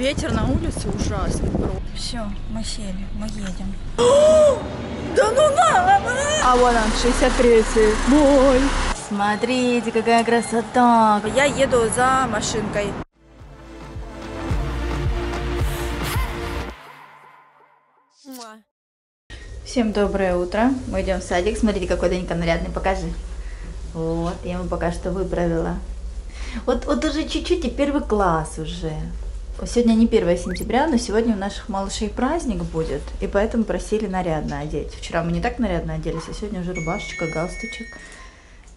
Ветер на улице ужасный. Все, мы сели, мы едем. Да ну на! А вон он, 63 Мой. Смотрите, какая красота. Я еду за машинкой. Всем доброе утро. Мы идем в садик. Смотрите, какой Данька нарядный. Покажи. Вот, я ему пока что выправила. Вот, вот уже чуть-чуть и первый класс уже. Сегодня не 1 сентября, но сегодня у наших малышей праздник будет, и поэтому просили нарядно одеть. Вчера мы не так нарядно оделись, а сегодня уже рубашечка, галстучек.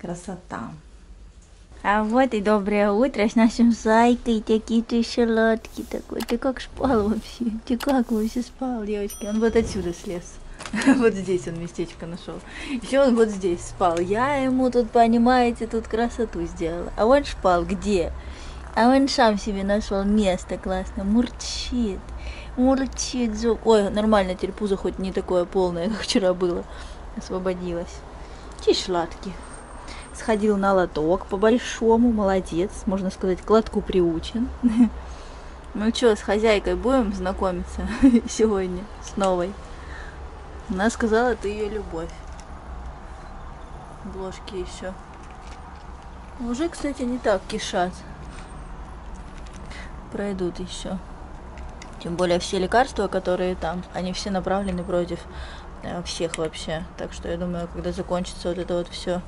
Красота. А вот и доброе утро с нашим зайкой. Такие ты шалатки такой. Ты как спал вообще? Ты как вообще спал, девочки? Он вот отсюда слез. Вот здесь он местечко нашел. Еще он вот здесь спал. Я ему тут, понимаете, тут красоту сделала. А он спал где? А он сам себе нашел место классно. Мурчит. Мурчит зуб. Ой, нормально, теперь пузо хоть не такое полное, как вчера было. Освободилось. Тише, сладкий. Сходил на лоток по-большому, молодец. Можно сказать, к лотку приучен. Ну что, с хозяйкой будем знакомиться сегодня с новой? Она сказала, ты ее любовь. Бложки еще. Уже, кстати, не так кишат. Пройдут еще. Тем более все лекарства, которые там, они все направлены против э, всех вообще. Так что я думаю, когда закончится вот это вот все,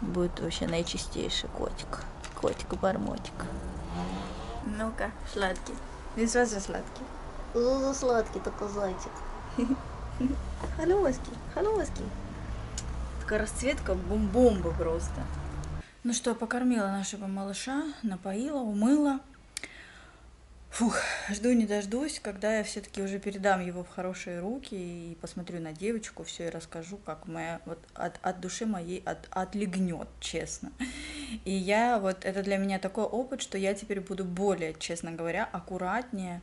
будет вообще наичистейший котик. Котик-бармотик. Ну-ка, сладкий. Не сразу сладкий. Сладкий такой зайчик. Холоский, холоский. Такая расцветка бум-бомба просто. Ну что, покормила нашего малыша, напоила, умыла. Фух, жду не дождусь, когда я все-таки уже передам его в хорошие руки и посмотрю на девочку, все и расскажу, как моя вот от, от души моей от, отлегнет, честно. И я вот это для меня такой опыт, что я теперь буду более, честно говоря, аккуратнее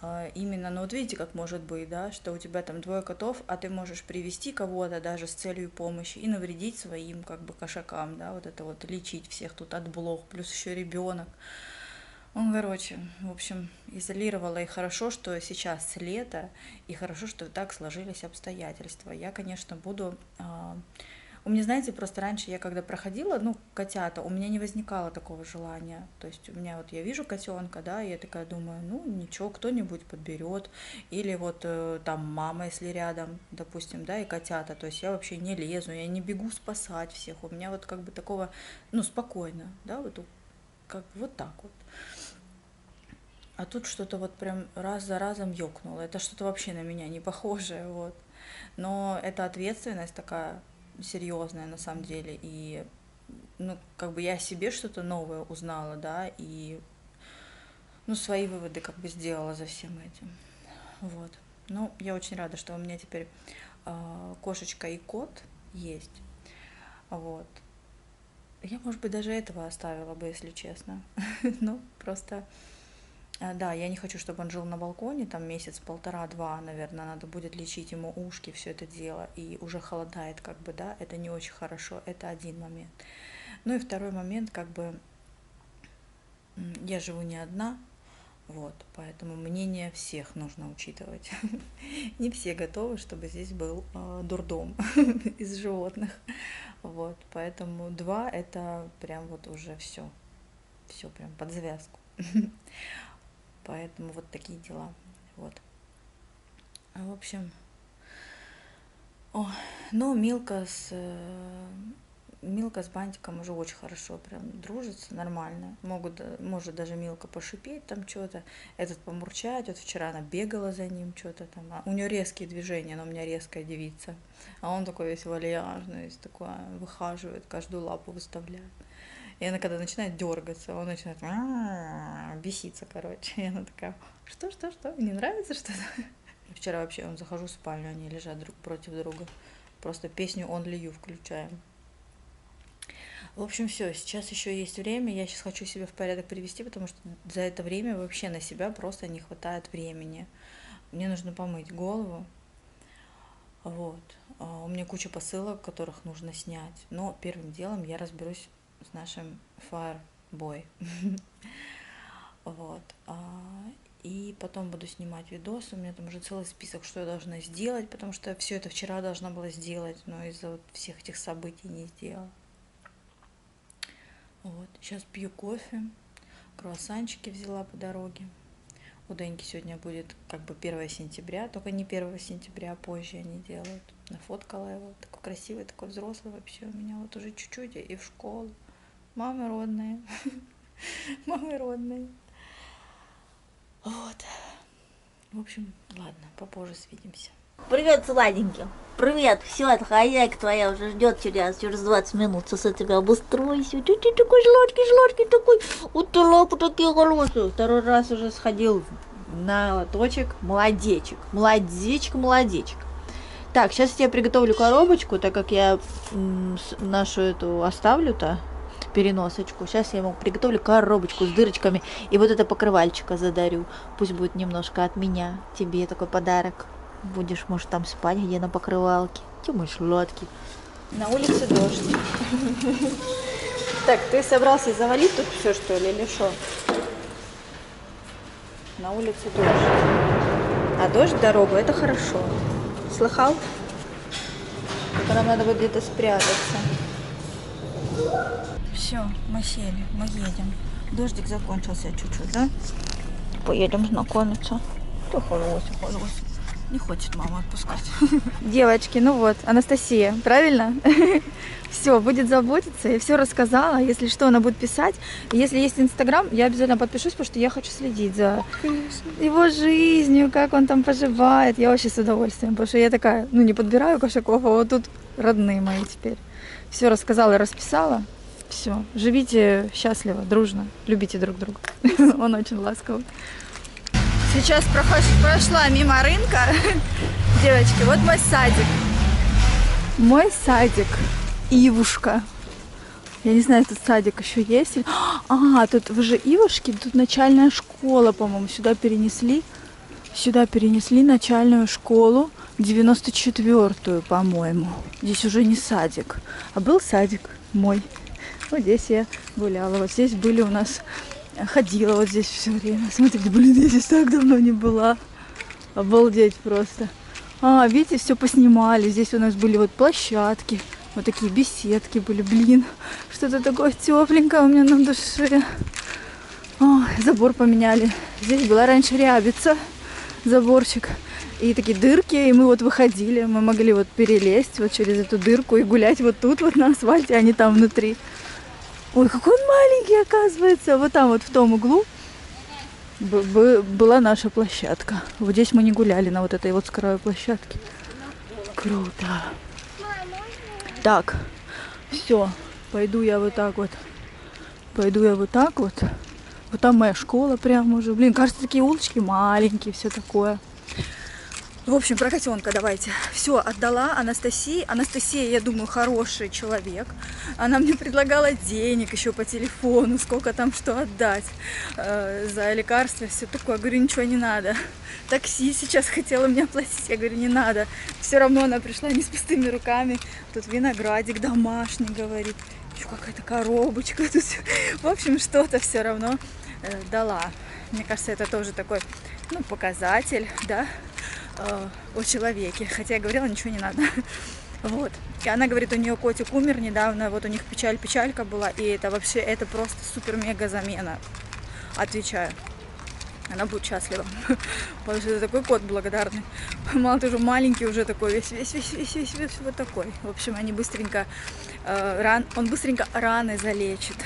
а, именно, ну вот видите, как может быть, да, что у тебя там двое котов, а ты можешь привести кого-то даже с целью помощи и навредить своим как бы кошакам, да, вот это вот лечить всех тут от блох, плюс еще ребенок. Он, короче, в общем, изолировала и хорошо, что сейчас лето, и хорошо, что так сложились обстоятельства. Я, конечно, буду а, у меня, знаете, просто раньше я когда проходила, ну, котята, у меня не возникало такого желания. То есть у меня вот я вижу котенка, да, и я такая думаю, ну, ничего, кто-нибудь подберет. Или вот э, там мама, если рядом, допустим, да, и котята. То есть я вообще не лезу, я не бегу спасать всех. У меня вот как бы такого, ну, спокойно, да, вот как вот так вот. А тут что-то вот прям раз за разом ёкнуло. Это что-то вообще на меня не похожее, вот. Но это ответственность такая серьезная на самом деле, и ну, как бы я себе что-то новое узнала, да, и ну, свои выводы как бы сделала за всем этим. Вот. Ну, я очень рада, что у меня теперь э, кошечка и кот есть. Вот. Я, может быть, даже этого оставила бы, если честно. ну, просто да, я не хочу, чтобы он жил на балконе, там месяц, полтора-два, наверное, надо будет лечить ему ушки, все это дело, и уже холодает, как бы, да, это не очень хорошо, это один момент. Ну и второй момент, как бы, я живу не одна, вот, поэтому мнение всех нужно учитывать. Не все готовы, чтобы здесь был э, дурдом из животных. Вот, поэтому два это прям вот уже все. Все прям под завязку. Поэтому вот такие дела. Вот. А, в общем, о, ну, Милка с э, Милка с Бантиком уже очень хорошо прям дружится, нормально. Могут, может даже Милка пошипеть там что-то, этот помурчать. Вот вчера она бегала за ним что-то там. А у нее резкие движения, она у меня резкая девица. А он такой весь вальяжный, такой выхаживает, каждую лапу выставляет. И она когда начинает дергаться, он начинает беситься, короче. И она такая, что, что, что, не нравится что-то? Вчера вообще он захожу в спальню, они лежат друг против друга. Просто песню Only You включаем. В общем, все, сейчас еще есть время. Я сейчас хочу себя в порядок привести, потому что за это время вообще на себя просто не хватает времени. Мне нужно помыть голову. Вот. А у меня куча посылок, которых нужно снять. Но первым делом я разберусь с нашим Fireboy. вот. А, и потом буду снимать видосы. У меня там уже целый список, что я должна сделать, потому что все это вчера должна была сделать, но из-за вот всех этих событий не сделала. Вот, сейчас пью кофе, круассанчики взяла по дороге. У Деньки сегодня будет как бы 1 сентября, только не 1 сентября, а позже они делают. Нафоткала его, такой красивый, такой взрослый вообще у меня вот уже чуть-чуть и в школу. Мамы родные, мамы родные. Вот. В общем, ладно, попозже свидимся. Привет, сладенький. Привет, все, это хозяйка твоя уже ждет через, через 20 минут. Со тебя обустройся. Ты, ты такой сладкий, сладкий такой. Вот ты лапы такие хорошие. Второй раз уже сходил на лоточек. Молодечек. Молодечек, молодечек. Так, сейчас я тебе приготовлю коробочку, так как я нашу эту оставлю-то переносочку. Сейчас я ему приготовлю коробочку с дырочками. И вот это покрывальчика задарю. Пусть будет немножко от меня. Тебе такой подарок. Будешь, может, там спать где на покрывалке. Ты сладкий. На улице дождь. Так, ты собрался завалить тут все, что ли, или что? На улице дождь. А дождь дорогу, это хорошо. Слыхал? Нам надо будет где-то спрятаться. Все, мы сели, мы едем. Дождик закончился чуть-чуть, да? Поедем знакомиться. Ты хороший, хороший. Не хочет мама отпускать. Девочки, ну вот, Анастасия, правильно? Все, будет заботиться, я все рассказала. Если что, она будет писать. Если есть Инстаграм, я обязательно подпишусь, потому что я хочу следить за его жизнью, как он там поживает. Я вообще с удовольствием, потому что я такая, ну, не подбираю кошаков, а вот тут родные мои теперь. Все рассказала и расписала. Все, живите счастливо, дружно, любите друг друга. Он очень ласковый. Сейчас прошла мимо рынка. Девочки, вот мой садик. Мой садик. Ивушка. Я не знаю, тут садик еще есть. А, тут уже Ивушки, тут начальная школа, по-моему, сюда перенесли. Сюда перенесли начальную школу, 94-ю, по-моему. Здесь уже не садик, а был садик мой. Вот здесь я гуляла. Вот здесь были у нас ходила вот здесь все время. Смотрите, блин, я здесь так давно не была. Обалдеть просто. А, видите, все поснимали. Здесь у нас были вот площадки. Вот такие беседки были. Блин, что-то такое тепленькое у меня на душе. О, забор поменяли. Здесь была раньше рябица, заборчик. И такие дырки, и мы вот выходили. Мы могли вот перелезть вот через эту дырку и гулять вот тут вот на асфальте, а не там внутри. Ой, какой он маленький, оказывается. Вот там вот в том углу была наша площадка. Вот здесь мы не гуляли на вот этой вот с краю площадки. Круто. Так, все, пойду я вот так вот. Пойду я вот так вот. Вот там моя школа прямо уже. Блин, кажется, такие улочки маленькие, все такое. В общем, про котенка давайте. Все, отдала Анастасии. Анастасия, я думаю, хороший человек. Она мне предлагала денег еще по телефону, сколько там что отдать э, за лекарства, все такое. Говорю, ничего не надо. Такси сейчас хотела мне оплатить. Я говорю, не надо. Все равно она пришла не с пустыми руками. Тут виноградик домашний, говорит. Еще какая-то коробочка тут. В общем, что-то все равно э, дала. Мне кажется, это тоже такой ну, показатель, да, э, о человеке. Хотя я говорила, ничего не надо. Вот. И она говорит, у нее котик умер недавно, вот у них печаль-печалька была, и это вообще, это просто супер-мега замена. Отвечаю. Она будет счастлива. Потому что это такой кот благодарный. Мало тоже маленький уже такой, весь, весь, весь, весь, весь, весь вот такой. В общем, они быстренько, э, ран, он быстренько раны залечит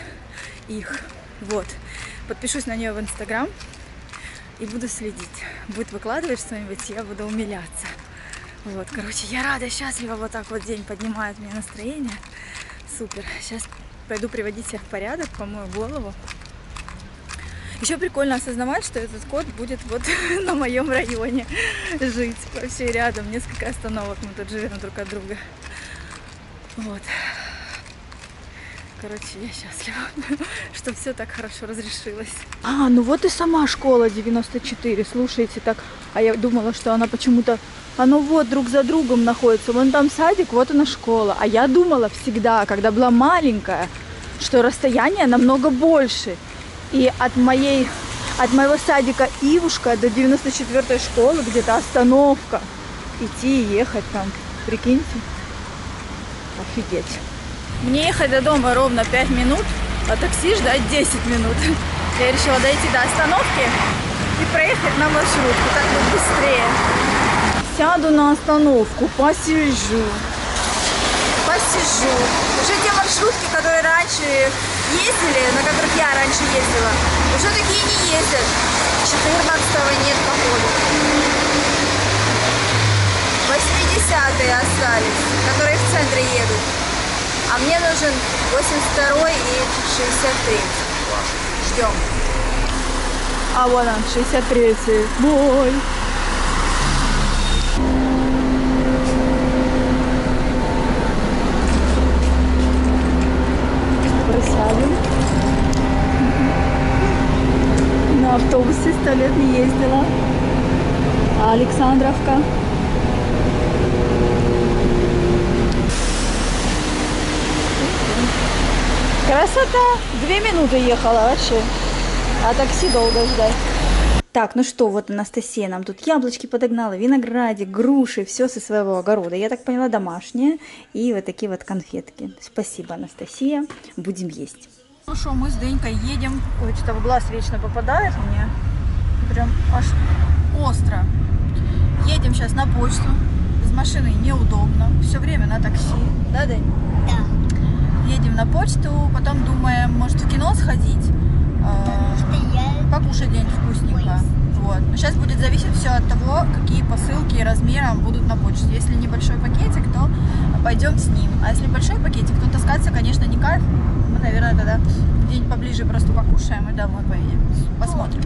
их. Вот. Подпишусь на нее в Инстаграм и буду следить. Будет выкладывать что-нибудь, я буду умиляться. Вот, короче, я рада, счастлива, вот так вот день поднимает мне настроение. Супер. Сейчас пойду приводить себя в порядок, помою голову. Еще прикольно осознавать, что этот кот будет вот на моем районе жить. Вообще рядом, несколько остановок мы тут живем друг от друга. Вот. Короче, я счастлива, что все так хорошо разрешилось. А, ну вот и сама школа 94, слушайте, так. А я думала, что она почему-то... Оно вот друг за другом находится. Вон там садик, вот она школа. А я думала всегда, когда была маленькая, что расстояние намного больше. И от моей от моего садика Ивушка до 94-й школы где-то остановка. Идти и ехать там, прикиньте. Офигеть. Мне ехать до дома ровно 5 минут, а такси ждать 10 минут. Я решила дойти до остановки и проехать на маршрутку, так будет быстрее. Сяду на остановку, посижу. Посижу. Уже те маршрутки, которые раньше ездили, на которых я раньше ездила, уже такие не ездят. 14-го нет, походу. 80-е остались, которые в центре едут. А мне нужен 82 и 63. Ждем. А вон он, 63 Мой. Присядем. На автобусе сто лет не ездила. Александровка. Красота! Две минуты ехала вообще. А такси долго ждать. Так, ну что, вот Анастасия нам тут яблочки подогнала, виноградик, груши, все со своего огорода. Я так поняла, домашние. И вот такие вот конфетки. Спасибо, Анастасия. Будем есть. Ну что, мы с Денькой едем. Ой, что-то в глаз вечно попадает мне. Прям аж остро. Едем сейчас на почту. Без машины неудобно. Все время на такси. Да, День? Почту, потом думаем, может в кино сходить, э, покушать где-нибудь вкусненько. Вот. Но сейчас будет зависеть все от того, какие посылки размером будут на почте. Если небольшой пакетик, то пойдем с ним. А если большой пакетик, то таскаться, конечно, не кайф. Мы, наверное, тогда где-нибудь поближе просто покушаем и домой поедем. Посмотрим.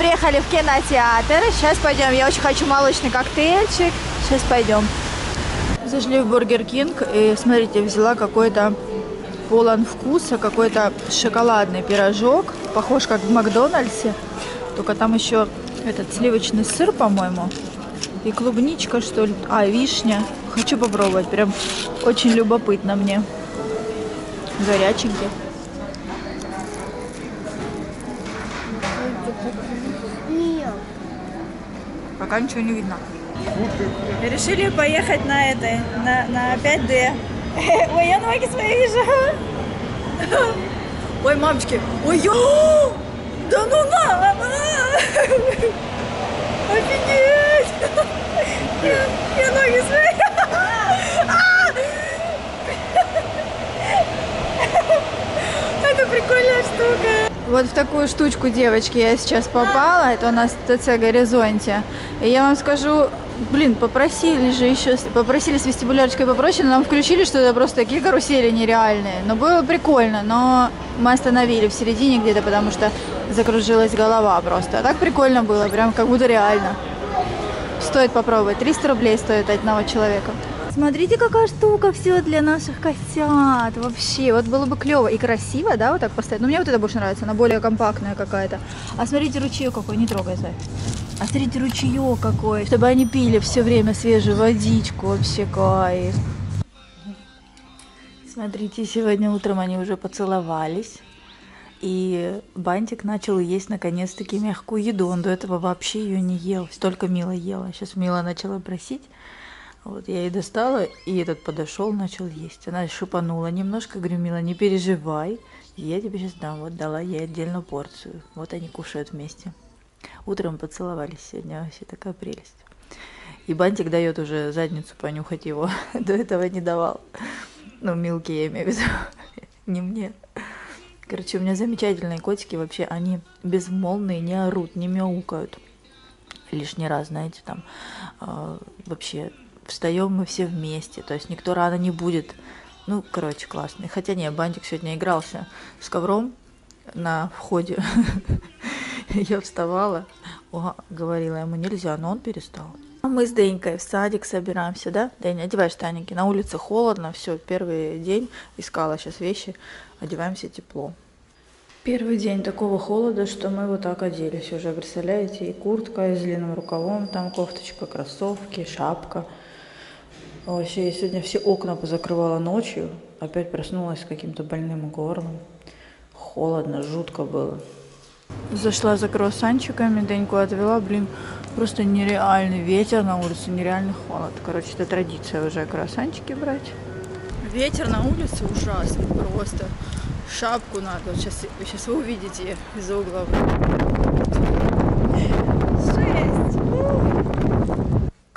Приехали в кинотеатр. Сейчас пойдем. Я очень хочу молочный коктейльчик. Сейчас пойдем. Зашли в Бургер Кинг и, смотрите, взяла какой-то полон вкуса, какой-то шоколадный пирожок. Похож как в Макдональдсе. Только там еще этот сливочный сыр, по-моему. И клубничка, что ли. А, вишня. Хочу попробовать. Прям очень любопытно мне. Горяченький. Пока ничего не видно. Решили поехать на этой, на, на 5D. Ой, я ноги свои вижу. Ой, мамочки. Ой, ё! Да ну на! Офигеть! Я, я ноги свои. Это прикольная штука. Вот в такую штучку, девочки, я сейчас попала. Это у нас ТЦ «Горизонте». И я вам скажу, блин, попросили же еще, попросили с вестибулярочкой попроще, но нам включили, что это просто такие карусели нереальные. Но было прикольно, но мы остановили в середине где-то, потому что закружилась голова просто. А так прикольно было, прям как будто реально. Стоит попробовать. 300 рублей стоит одного человека. Смотрите, какая штука, все для наших котят. Вообще, вот было бы клево и красиво, да, вот так поставить. Но мне вот это больше нравится, она более компактная какая-то. А смотрите, ручеек какой, не трогай. А смотрите, ручеек какой, чтобы они пили все время свежую водичку, вообще кайф. Смотрите, сегодня утром они уже поцеловались. И Бантик начал есть наконец-таки мягкую еду. Он до этого вообще ее не ел. Столько Мила ела. Сейчас Мила начала просить. Вот я ей достала, и этот подошел, начал есть. Она шипанула немножко, говорю, Мила, не переживай, я тебе сейчас дам. Вот дала ей отдельную порцию. Вот они кушают вместе. Утром поцеловались сегодня, вообще такая прелесть. И Бантик дает уже задницу понюхать его. До этого не давал. Ну, Милки я имею в виду, не мне. Короче, у меня замечательные котики вообще, они безмолвные, не орут, не мяукают. Лишний раз, знаете, там э, вообще встаем мы все вместе, то есть никто рано не будет. Ну, короче, классный. Хотя не, Бантик сегодня игрался с ковром на входе. Я вставала, говорила ему нельзя, но он перестал. Мы с Денькой в садик собираемся, да? День, одевай штаники. На улице холодно, все, первый день. Искала сейчас вещи, одеваемся тепло. Первый день такого холода, что мы вот так оделись уже, представляете? И куртка с длинным рукавом, там кофточка, кроссовки, шапка. Вообще, я сегодня все окна позакрывала ночью. Опять проснулась с каким-то больным горлом. Холодно, жутко было. Зашла за круассанчиками, Деньку отвела, блин, просто нереальный ветер на улице, нереальный холод. Короче, это традиция уже круассанчики брать. Ветер на улице ужасный просто. Шапку надо. Сейчас, сейчас вы увидите из угла.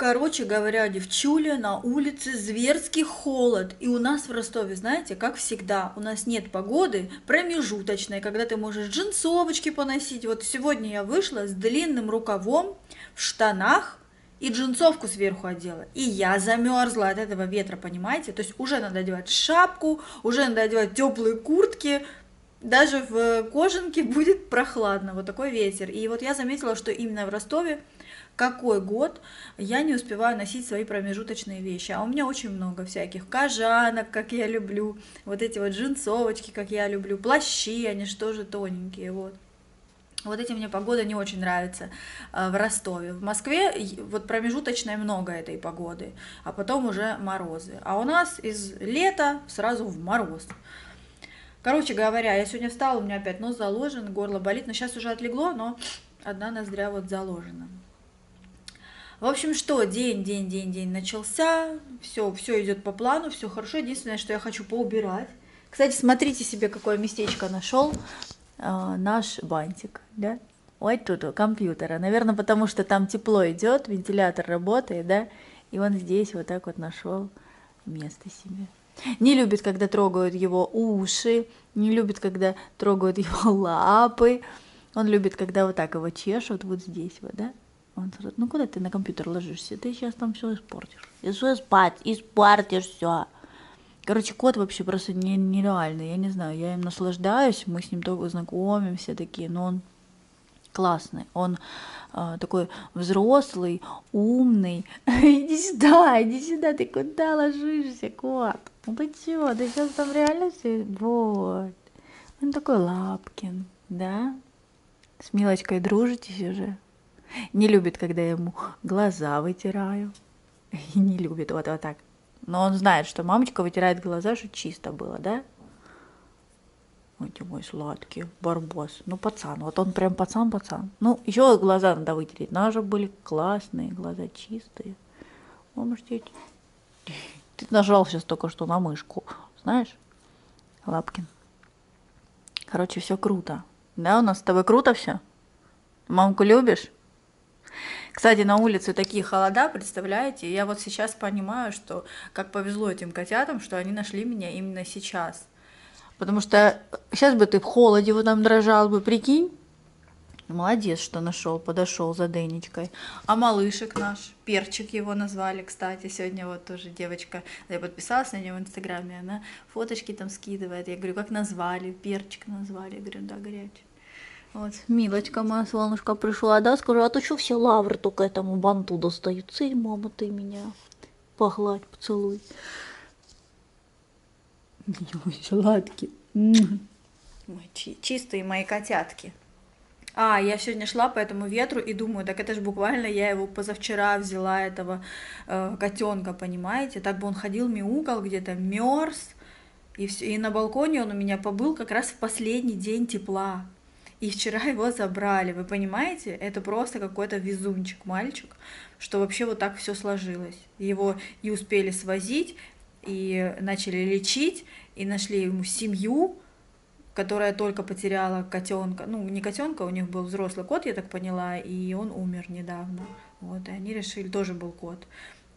Короче говоря, девчуля, на улице зверский холод. И у нас в Ростове, знаете, как всегда, у нас нет погоды промежуточной, когда ты можешь джинсовочки поносить. Вот сегодня я вышла с длинным рукавом в штанах и джинсовку сверху одела. И я замерзла от этого ветра, понимаете? То есть уже надо одевать шапку, уже надо одевать теплые куртки, даже в кожанке будет прохладно, вот такой ветер. И вот я заметила, что именно в Ростове какой год я не успеваю носить свои промежуточные вещи. А у меня очень много всяких кожанок, как я люблю, вот эти вот джинсовочки, как я люблю, плащи, они же тоненькие, вот. Вот эти мне погода не очень нравится э, в Ростове. В Москве вот промежуточное много этой погоды, а потом уже морозы. А у нас из лета сразу в мороз. Короче говоря, я сегодня встала, у меня опять нос заложен, горло болит, но сейчас уже отлегло, но одна ноздря вот заложена. В общем, что, день, день, день, день начался, все, все идет по плану, все хорошо. Единственное, что я хочу поубирать. Кстати, смотрите себе, какое местечко нашел э, наш бантик, да? Ой, тут у компьютера. Наверное, потому что там тепло идет, вентилятор работает, да? И он здесь вот так вот нашел место себе. Не любит, когда трогают его уши, не любит, когда трогают его лапы. Он любит, когда вот так его чешут вот здесь вот, да? Он говорит, ну куда ты на компьютер ложишься? Ты сейчас там все испортишь. И что спать, испортишь все. Короче, кот вообще просто не, нереальный. Я не знаю, я им наслаждаюсь, мы с ним только знакомимся такие, но он классный. Он э, такой взрослый, умный. иди сюда, иди сюда, ты куда ложишься, кот? Ну чего, ты сейчас там реально все... Вот. Он такой Лапкин, да? С Милочкой дружитесь уже? Не любит, когда я ему глаза вытираю. И не любит вот, вот так. Но он знает, что мамочка вытирает глаза, что чисто было, да? Ой, ты мой сладкий барбос. Ну, пацан, вот он прям пацан-пацан. Ну, еще глаза надо вытереть. Наши были классные, глаза чистые. Мамочка, ты нажал сейчас только что на мышку, знаешь, Лапкин. Короче, все круто. Да, у нас с тобой круто все? Мамку любишь? Кстати, на улице такие холода, представляете? Я вот сейчас понимаю, что как повезло этим котятам, что они нашли меня именно сейчас. Потому что сейчас бы ты в холоде вот там дрожал бы, прикинь. Молодец, что нашел, подошел за Денечкой. А малышек наш, перчик его назвали, кстати, сегодня вот тоже девочка, я подписалась на нее в инстаграме, она фоточки там скидывает. Я говорю, как назвали, перчик назвали. Я говорю, да, горячий. Вот, Милочка моя солнышко пришла, да, скажу, а то что все лавры только этому банту достают? Цель, мама, ты меня погладь, поцелуй. Ой, сладкий. Ой, чи- чистые мои котятки. А, я сегодня шла по этому ветру и думаю, так это же буквально я его позавчера взяла, этого э, котенка, понимаете? Так бы он ходил, мяукал где-то, мерз. И, все, и на балконе он у меня побыл как раз в последний день тепла и вчера его забрали. Вы понимаете? Это просто какой-то везунчик мальчик, что вообще вот так все сложилось. Его и успели свозить, и начали лечить, и нашли ему семью, которая только потеряла котенка. Ну, не котенка, у них был взрослый кот, я так поняла, и он умер недавно. Вот, и они решили, тоже был кот.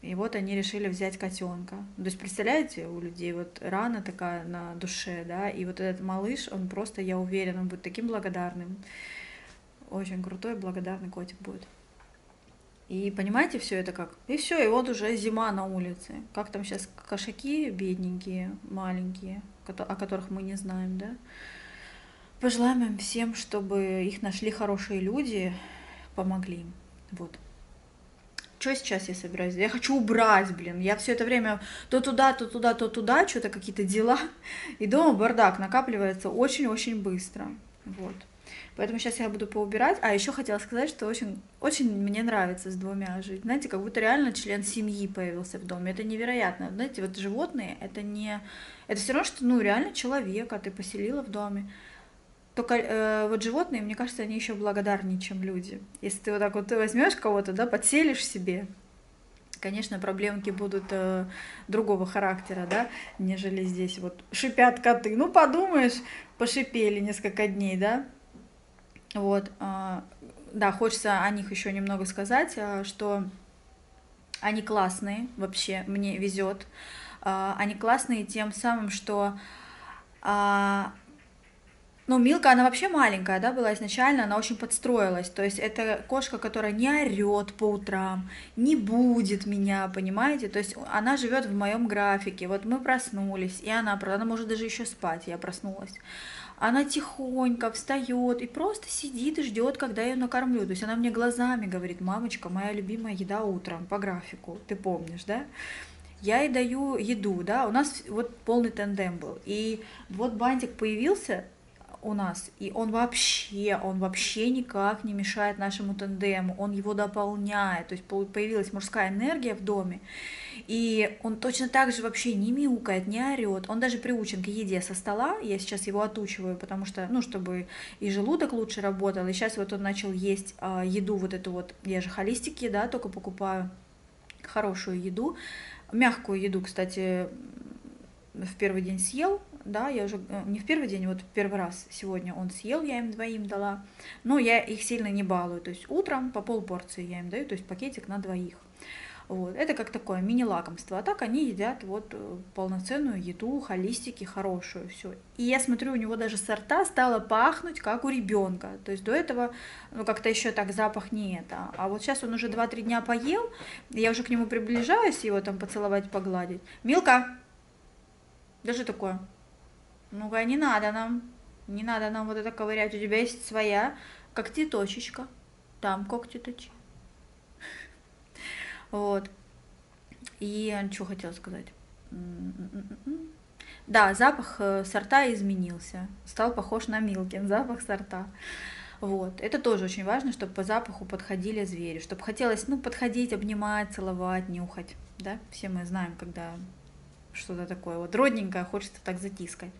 И вот они решили взять котенка. То есть, представляете, у людей вот рана такая на душе, да, и вот этот малыш, он просто, я уверена, он будет таким благодарным. Очень крутой, благодарный котик будет. И понимаете, все это как? И все, и вот уже зима на улице. Как там сейчас кошаки бедненькие, маленькие, о которых мы не знаем, да? Пожелаем им всем, чтобы их нашли хорошие люди, помогли им. Вот. Что сейчас я собираюсь? Я хочу убрать, блин. Я все это время то туда, то туда, то туда, что-то какие-то дела. И дома бардак накапливается очень-очень быстро. Вот. Поэтому сейчас я буду поубирать. А еще хотела сказать, что очень, очень мне нравится с двумя жить. Знаете, как будто реально член семьи появился в доме. Это невероятно. Знаете, вот животные, это не... Это все равно, что, ну, реально человек, а ты поселила в доме. Только э, вот животные, мне кажется, они еще благодарнее, чем люди. Если ты вот так вот возьмешь кого-то, да, подселишь себе, конечно, проблемки будут э, другого характера, да, нежели здесь вот шипят коты. Ну, подумаешь, пошипели несколько дней, да, вот, а, да, хочется о них еще немного сказать, а, что они классные, вообще, мне везет. А, они классные тем самым, что ну, Милка, она вообще маленькая, да, была изначально, она очень подстроилась. То есть это кошка, которая не орет по утрам, не будет меня, понимаете? То есть она живет в моем графике. Вот мы проснулись, и она, она может даже еще спать, я проснулась она тихонько встает и просто сидит и ждет, когда я ее накормлю. То есть она мне глазами говорит, мамочка, моя любимая еда утром по графику, ты помнишь, да? Я ей даю еду, да, у нас вот полный тандем был. И вот бантик появился, у нас, и он вообще, он вообще никак не мешает нашему тандему, он его дополняет, то есть появилась мужская энергия в доме, и он точно так же вообще не мяукает, не орет, он даже приучен к еде со стола, я сейчас его отучиваю, потому что, ну, чтобы и желудок лучше работал, и сейчас вот он начал есть а, еду вот эту вот, я же холистики, да, только покупаю хорошую еду, мягкую еду, кстати, в первый день съел, да, я уже э, не в первый день, вот первый раз сегодня он съел, я им двоим дала, но я их сильно не балую, то есть утром по полпорции я им даю, то есть пакетик на двоих. Вот. Это как такое мини-лакомство. А так они едят вот э, полноценную еду, холистики, хорошую, все. И я смотрю, у него даже сорта стало пахнуть, как у ребенка. То есть до этого, ну, как-то еще так запах не это. А вот сейчас он уже 2-3 дня поел, я уже к нему приближаюсь, его там поцеловать, погладить. Милка, даже такое. Ну-ка, не надо нам, не надо нам вот это ковырять. У тебя есть своя когтеточечка. Там когти точи. Вот. И что хотела сказать? Да, запах э, сорта изменился. Стал похож на Милкин, запах сорта. Вот. Это тоже очень важно, чтобы по запаху подходили звери, чтобы хотелось, ну, подходить, обнимать, целовать, нюхать, да? Все мы знаем, когда что-то такое вот родненькое, хочется так затискать.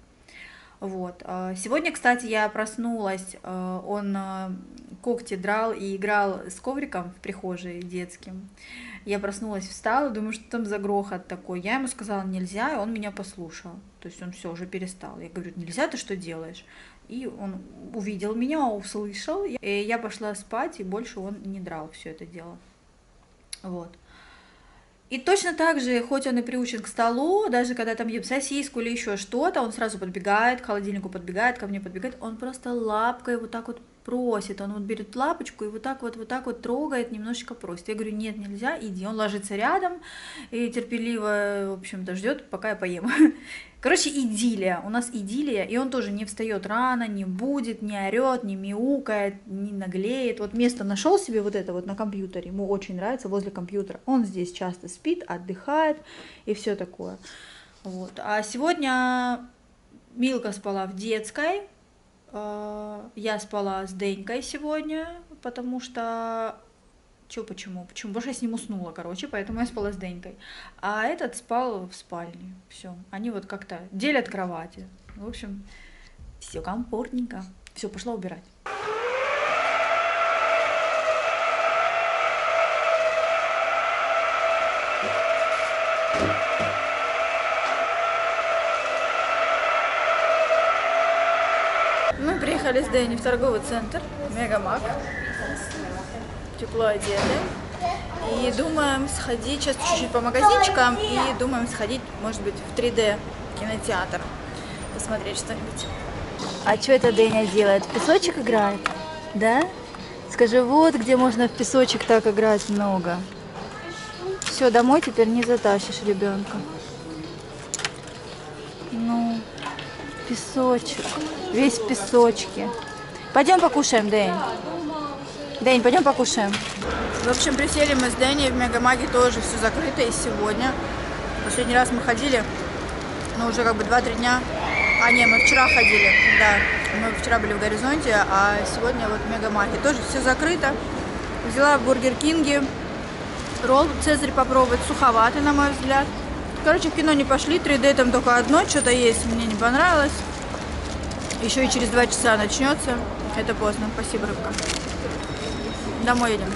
Вот. А, сегодня, кстати, я проснулась, а, он а, когти драл и играл с ковриком в прихожей детским. Я проснулась, встала, думаю, что там за грохот такой. Я ему сказала, нельзя, и он меня послушал. То есть он все уже перестал. Я говорю, нельзя, ты что делаешь? И он увидел меня, услышал, и я пошла спать, и больше он не драл все это дело. Вот. И точно так же, хоть он и приучен к столу, даже когда там ем сосиску или еще что-то, он сразу подбегает, к холодильнику подбегает, ко мне подбегает, он просто лапкой вот так вот просит, он вот берет лапочку и вот так вот, вот так вот трогает, немножечко просит. Я говорю, нет, нельзя, иди. Он ложится рядом и терпеливо, в общем-то, ждет, пока я поем. Короче, идиллия, у нас идиллия, и он тоже не встает рано, не будет, не орет, не мяукает, не наглеет. Вот место нашел себе вот это вот на компьютере, ему очень нравится возле компьютера. Он здесь часто спит, отдыхает и все такое. Вот. А сегодня Милка спала в детской, я спала с Денькой сегодня, потому что... Чё, почему? Почему? Потому я с ним уснула, короче, поэтому я спала с Денькой. А этот спал в спальне. Все. Они вот как-то делят кровати. В общем, все комфортненько. Все, пошла убирать. Приехали с Дэнни в торговый центр Мегамак. Тепло одеты. И думаем сходить сейчас чуть-чуть по магазинчикам и думаем сходить, может быть, в 3D кинотеатр. Посмотреть что-нибудь. А что это Дэня делает? В песочек играет? Да? Скажи, вот где можно в песочек так играть много. Все, домой теперь не затащишь ребенка. Ну, песочек. Весь в песочке. Пойдем покушаем, Дэнь. Дэнь, пойдем покушаем. В общем, присели мы с Дэнни в Мегамаге, тоже все закрыто и сегодня. Последний раз мы ходили, ну, уже как бы 2-3 дня. А, не, мы вчера ходили, да. Мы вчера были в Горизонте, а сегодня вот в Мегамаге. Тоже все закрыто. Взяла в Бургер Кинге ролл Цезарь попробовать, суховатый, на мой взгляд. Короче, в кино не пошли, 3D там только одно, что-то есть, мне не понравилось. Еще и через два часа начнется. Это поздно. Спасибо, рыбка. Домой едем.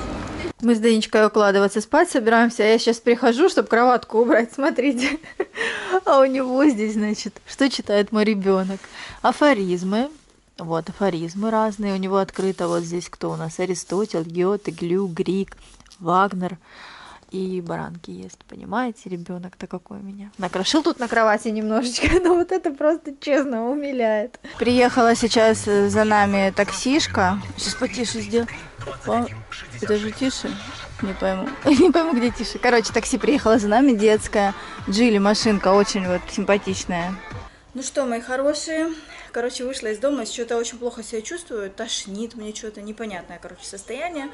Мы с Денечкой укладываться спать собираемся, а я сейчас прихожу, чтобы кроватку убрать, смотрите. А у него здесь, значит, что читает мой ребенок? Афоризмы. Вот, афоризмы разные. У него открыто вот здесь кто у нас? Аристотель, Гёте, Глю, Грик, Вагнер и баранки ест, понимаете, ребенок-то какой у меня. Накрошил тут на кровати немножечко, но вот это просто честно умиляет. Приехала сейчас э, за нами таксишка. Сейчас потише сделал. О, это же тише? Не пойму. Не пойму, где тише. Короче, такси приехала за нами, детская. Джили, машинка очень вот симпатичная. Ну что, мои хорошие, короче, вышла из дома, что-то очень плохо себя чувствую, тошнит мне что-то, непонятное, короче, состояние.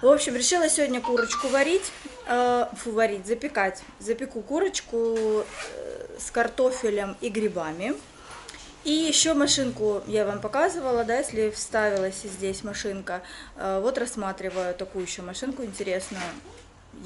В общем, решила сегодня курочку варить, э, варить, запекать. Запеку курочку э, с картофелем и грибами. И еще машинку я вам показывала, да, если вставилась здесь машинка. Э, вот рассматриваю такую еще машинку интересную.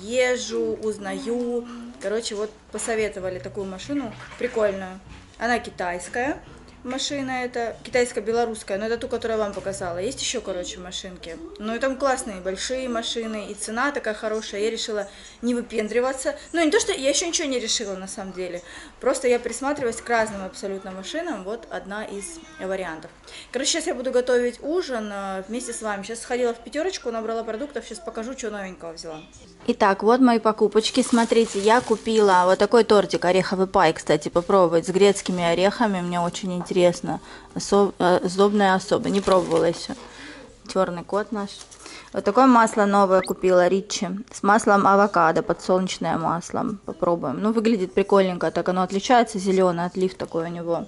Езжу, узнаю. Короче, вот посоветовали такую машину, прикольную. Она китайская машина это, китайско-белорусская, но это ту, которую я вам показала. Есть еще, короче, машинки. Ну и там классные, большие машины, и цена такая хорошая. Я решила не выпендриваться. Ну, не то, что я еще ничего не решила на самом деле. Просто я присматриваюсь к разным абсолютно машинам. Вот одна из вариантов. Короче, сейчас я буду готовить ужин э, вместе с вами. Сейчас сходила в пятерочку, набрала продуктов. Сейчас покажу, что новенького взяла. Итак, вот мои покупочки. Смотрите, я купила вот такой тортик, ореховый пай, кстати, попробовать с грецкими орехами. Мне очень интересно. Осо... э, Сдобная особа. Не пробовала еще. Черный кот наш. Вот такое масло новое купила Ричи. С маслом авокадо, подсолнечное масло. Попробуем. Ну, выглядит прикольненько. Так оно отличается. Зеленый отлив такой у него.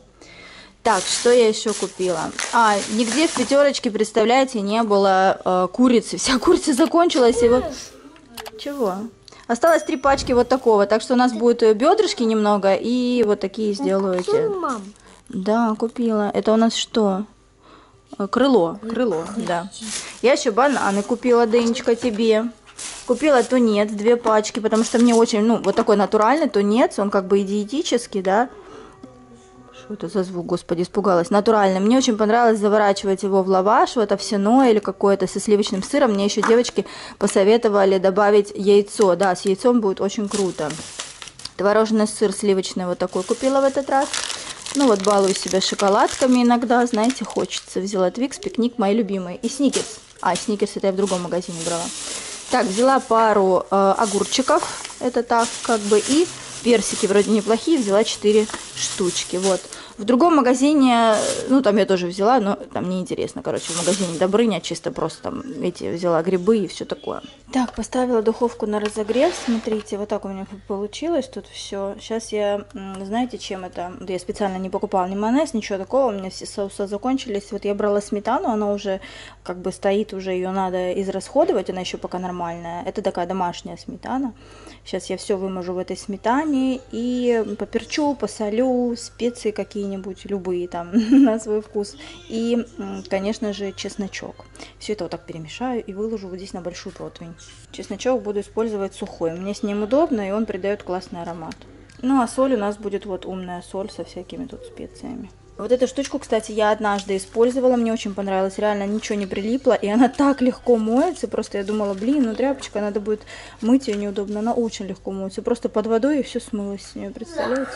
Так, что я еще купила? А, нигде в пятерочке, представляете, не было э, курицы. Вся курица закончилась. И вот... Чего? Осталось три пачки вот такого, так что у нас будет э, бедрышки немного и вот такие сделаю эти. Да, купила. Это у нас что? Э, Крыло, крыло, да. Я еще бананы купила, Денечка, тебе. Купила тунец, две пачки, потому что мне очень, ну, вот такой натуральный тунец, он как бы и диетический, да. Что это за звук, господи, испугалась. Натуральный. Мне очень понравилось заворачивать его в лаваш, вот овсяное или какое-то со сливочным сыром. Мне еще девочки посоветовали добавить яйцо. Да, с яйцом будет очень круто. Творожный сыр сливочный вот такой купила в этот раз. Ну вот балую себя шоколадками иногда, знаете, хочется. Взяла Твикс, пикник, мои любимые. И сникерс. А, сникерс это я в другом магазине брала. Так, взяла пару э, огурчиков, это так как бы, и персики вроде неплохие, взяла 4 штучки, вот. В другом магазине, ну там я тоже взяла, но там неинтересно, короче, в магазине Добрыня чисто просто там, эти, взяла грибы и все такое. Так, поставила духовку на разогрев, смотрите, вот так у меня получилось тут все. Сейчас я, знаете, чем это, Да я специально не покупала ни майонез, ничего такого, у меня все соусы закончились. Вот я брала сметану, она уже как бы стоит, уже ее надо израсходовать, она еще пока нормальная. Это такая домашняя сметана. Сейчас я все выможу в этой сметане и поперчу, посолю, специи какие-нибудь, любые там на свой вкус. И, конечно же, чесночок. Все это вот так перемешаю и выложу вот здесь на большую противень. Чесночок буду использовать сухой. Мне с ним удобно, и он придает классный аромат. Ну, а соль у нас будет вот умная соль со всякими тут специями. Вот эту штучку, кстати, я однажды использовала, мне очень понравилось, реально ничего не прилипло, и она так легко моется, просто я думала, блин, ну тряпочка, надо будет мыть ее неудобно, она очень легко моется, просто под водой и все смылось с нее, представляете?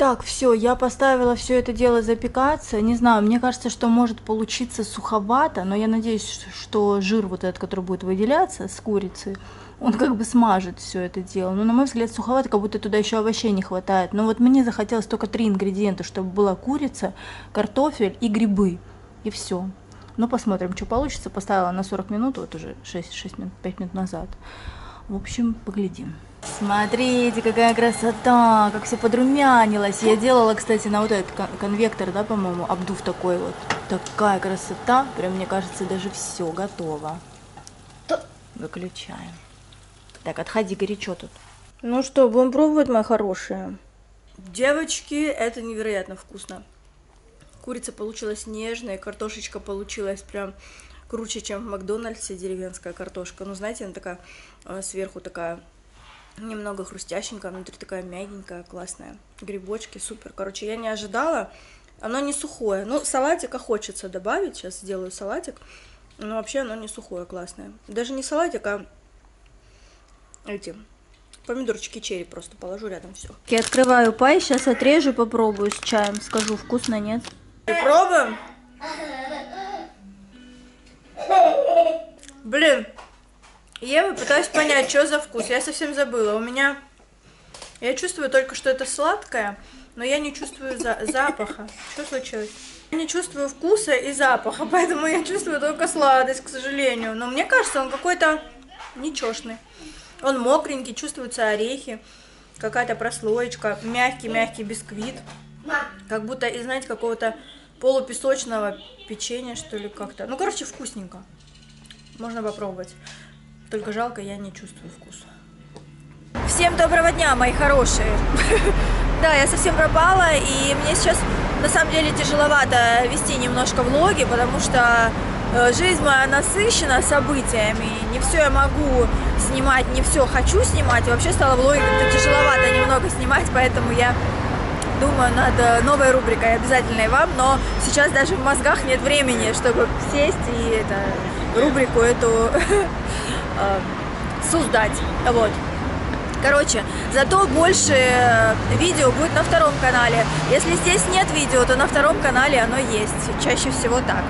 Так, все, я поставила все это дело запекаться. Не знаю, мне кажется, что может получиться суховато, но я надеюсь, что жир вот этот, который будет выделяться с курицы, он как бы смажет все это дело. Но на мой взгляд, суховато, как будто туда еще овощей не хватает. Но вот мне захотелось только три ингредиента, чтобы была курица, картофель и грибы. И все. Ну, посмотрим, что получится. Поставила на 40 минут, вот уже 6, 6 минут, 5 минут назад. В общем, поглядим. Смотрите, какая красота, как все подрумянилось. Я делала, кстати, на вот этот кон- конвектор, да, по-моему, обдув такой вот. Такая красота, прям, мне кажется, даже все готово. выключаем. Так, отходи, горячо тут. Ну что, будем пробовать, мои хорошие? Девочки, это невероятно вкусно. Курица получилась нежная, картошечка получилась прям круче, чем в Макдональдсе деревенская картошка. Ну, знаете, она такая э, сверху такая немного хрустященькая, внутри такая мягенькая, классная. Грибочки, супер. Короче, я не ожидала. Оно не сухое. Ну, салатика хочется добавить. Сейчас сделаю салатик. Но вообще оно не сухое, классное. Даже не салатик, а эти помидорчики черри просто положу рядом все. Я открываю пай, сейчас отрежу, попробую с чаем. Скажу, вкусно, нет? Пробуем? Блин, я пытаюсь понять, что за вкус. Я совсем забыла. У меня... Я чувствую только, что это сладкое, но я не чувствую за... запаха. Что случилось? Я не чувствую вкуса и запаха, поэтому я чувствую только сладость, к сожалению. Но мне кажется, он какой-то нечешный. Он мокренький, чувствуются орехи, какая-то прослоечка, мягкий-мягкий бисквит. Как будто, и знаете, какого-то полупесочного печенья, что ли, как-то. Ну, короче, вкусненько. Можно попробовать. Только жалко, я не чувствую вкуса. Всем доброго дня, мои хорошие. Да, я совсем пропала, и мне сейчас на самом деле тяжеловато вести немножко влоги, потому что э, жизнь моя насыщена событиями. Не все я могу снимать, не все хочу снимать. И вообще стало влоги как-то тяжеловато немного снимать, поэтому я думаю над э, новой рубрикой, обязательной вам, но сейчас даже в мозгах нет времени, чтобы сесть и это, рубрику эту создать. Вот. Короче, зато больше э, видео будет на втором канале. Если здесь нет видео, то на втором канале оно есть. Чаще всего так.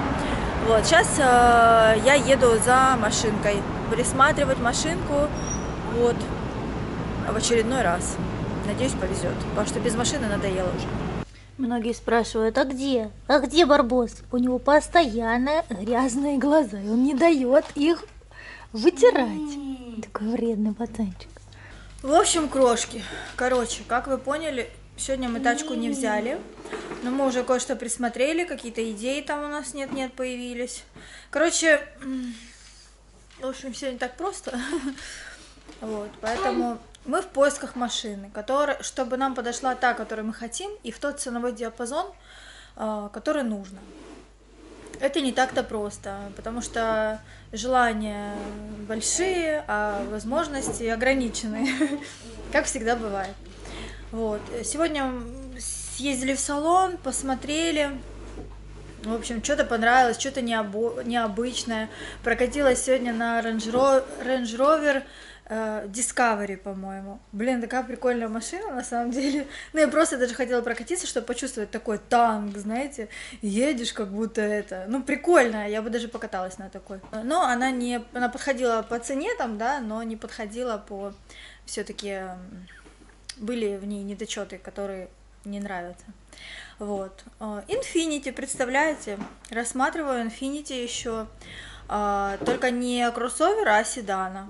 Вот, сейчас э, я еду за машинкой. Присматривать машинку. Вот. В очередной раз. Надеюсь, повезет. Потому что без машины надоело уже. Многие спрашивают, а где? А где Барбос? У него постоянно грязные глаза, и он не дает их вытирать. Такой вредный пацанчик. В общем, крошки. Короче, как вы поняли, сегодня мы тачку не взяли. Но мы уже кое-что присмотрели, какие-то идеи там у нас нет-нет появились. Короче, в общем, все не так просто. Вот, поэтому мы в поисках машины, которая, чтобы нам подошла та, которую мы хотим, и в тот ценовой диапазон, а, который нужно. Это не так-то просто, потому что желания большие, а возможности ограничены, как всегда бывает. Вот. Сегодня съездили в салон, посмотрели, в общем, что-то понравилось, что-то необычное. Прокатилась сегодня на Range Ro- Range Rover Discovery, по-моему. Блин, такая прикольная машина, на самом деле. Ну, я просто даже хотела прокатиться, чтобы почувствовать такой танк, знаете. Едешь, как будто это... Ну, прикольно, я бы даже покаталась на такой. Но она не... Она подходила по цене там, да, но не подходила по... все таки были в ней недочеты, которые не нравятся. Вот. А, Infinity, представляете? Рассматриваю Infinity еще. А, только не кроссовера, а седана.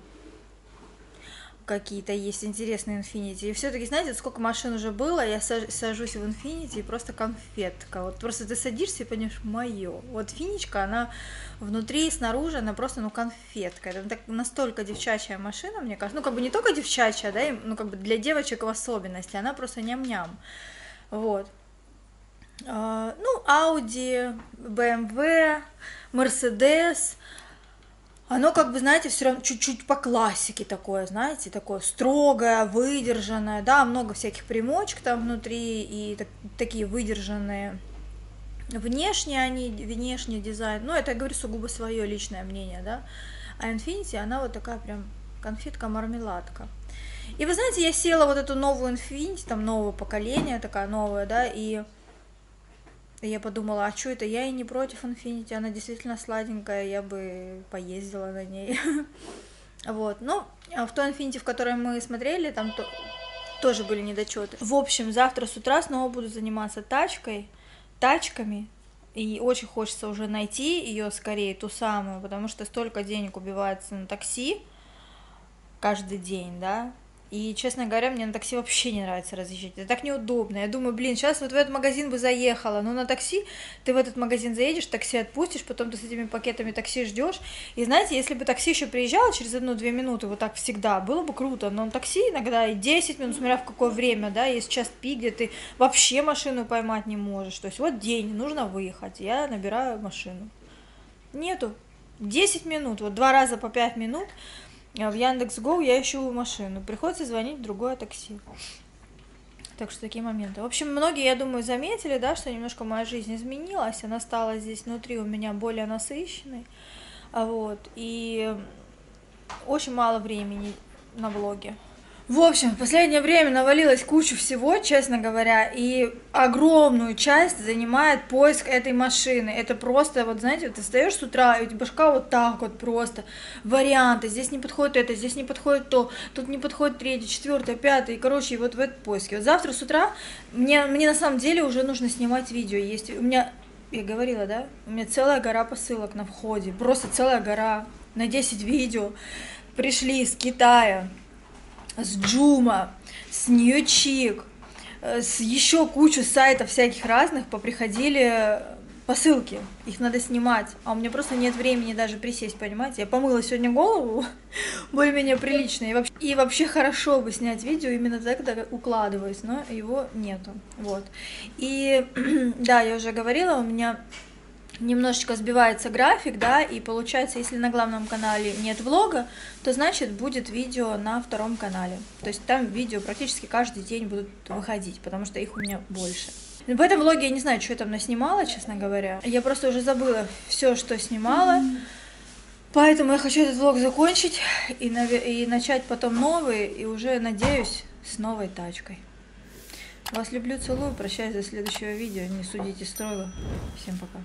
Какие-то есть интересные Infinity. И все-таки, знаете, сколько машин уже было, я сажусь в Infinity и просто конфетка. Вот просто ты садишься и понимаешь, мое. Вот финичка, она внутри и снаружи, она просто, ну, конфетка. Это так, настолько девчачья машина, мне кажется. Ну, как бы не только девчачья, да, ну, как бы для девочек в особенности. Она просто ням-ням. Вот. А, ну, Audi, BMW, Mercedes, оно как бы, знаете, все равно чуть-чуть по классике такое, знаете, такое строгое, выдержанное, да, много всяких примочек там внутри и так, такие выдержанные. Внешне они, внешний дизайн, ну, это, я говорю, сугубо свое личное мнение, да, а Infinity, она вот такая прям конфетка-мармеладка. И вы знаете, я села вот эту новую Infinity, там нового поколения, такая новая, да, и я подумала, а что это, я и не против Infinity, она действительно сладенькая, я бы поездила на ней. Вот, ну, а в той Infinity, в которой мы смотрели, там то, тоже были недочеты. В общем, завтра с утра снова буду заниматься тачкой, тачками, и очень хочется уже найти ее скорее, ту самую, потому что столько денег убивается на такси каждый день, да, И, честно говоря, мне на такси вообще не нравится разъезжать. Это так неудобно. Я думаю, блин, сейчас вот в этот магазин бы заехала. Но на такси ты в этот магазин заедешь, такси отпустишь, потом ты с этими пакетами такси ждешь. И знаете, если бы такси еще приезжало через одну-две минуты, вот так всегда, было бы круто. Но на такси иногда и 10 минут, смотря в какое время, да, есть час пик, где ты вообще машину поймать не можешь. То есть вот день, нужно выехать. Я набираю машину. Нету. 10 минут, вот два раза по 5 минут а в Яндекс.Гоу я ищу машину. Приходится звонить в другое такси. Так что такие моменты. В общем, многие, я думаю, заметили, да, что немножко моя жизнь изменилась. Она стала здесь внутри у меня более насыщенной. А Вот. И очень мало времени на влоге. В общем, в последнее время навалилось кучу всего, честно говоря, и огромную часть занимает поиск этой машины. Это просто, вот знаете, ты встаешь с утра, и у тебя башка вот так вот просто, варианты, здесь не подходит это, здесь не подходит то, тут не подходит третье, четвертое, пятое, и, короче, вот в этот поиске. Вот завтра с утра мне, мне на самом деле уже нужно снимать видео, есть у меня, я говорила, да, у меня целая гора посылок на входе, просто целая гора. На 10 видео пришли из Китая, с Джума, с Ньючик, э, с еще кучу сайтов всяких разных поприходили посылки, их надо снимать, а у меня просто нет времени даже присесть, понимаете? Я помыла сегодня голову, более-менее прилично, и вообще, и вообще хорошо бы снять видео именно так, когда укладываюсь, но его нету, вот. И, да, я уже говорила, у меня немножечко сбивается график, да, и получается, если на главном канале нет влога, то значит будет видео на втором канале. То есть там видео практически каждый день будут выходить, потому что их у меня больше. В этом влоге я не знаю, что я там наснимала, честно говоря. Я просто уже забыла все, что снимала. Поэтому я хочу этот влог закончить и, и начать потом новый, и уже, надеюсь, с новой тачкой. Вас люблю, целую, прощаюсь до следующего видео. Не судите строго. Всем пока.